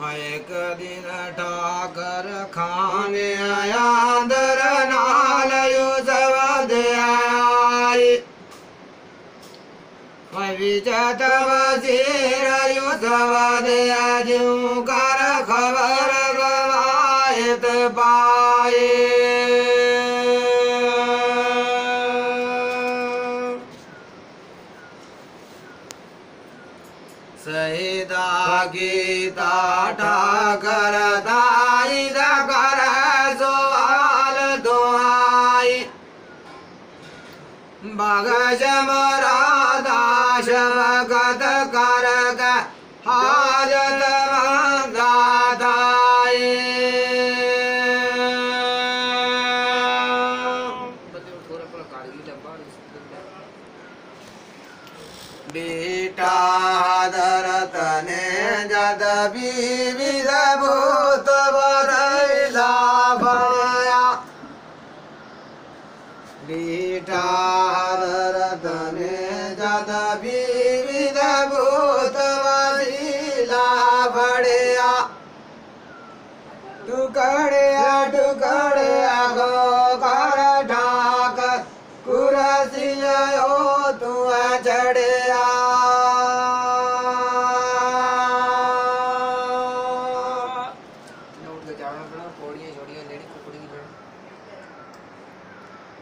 ठा कर खया दर सवाद आई वीचिरय सवा दया जूं कर ख़बर रे सहिदा गीता ठाकर दाई कर सवाल दुआई बगज मरादाश भगत कर हाजत दादाई बेटा विविध भूत बरैला भया बेटा दरतने जद विविध भूत बरैला भड़या टुकड़िया टुकड़िया गो कर ढाक कुरसिया तू चढ़िया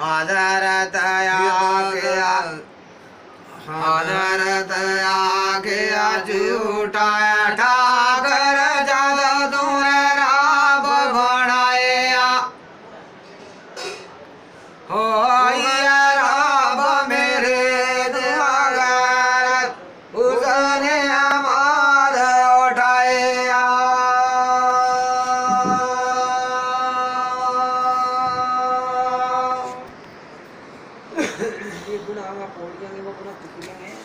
हज़रत आगे हज़रत गया झूठा ठाकर जद दूर राब बनाया हो ये गुना हम पौड़ियाँ ने वो पूरा टुकड़ियाँ हैं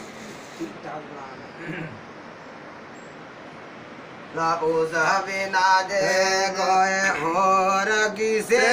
ठीक ठाक बना उस बिना दे गए और किसे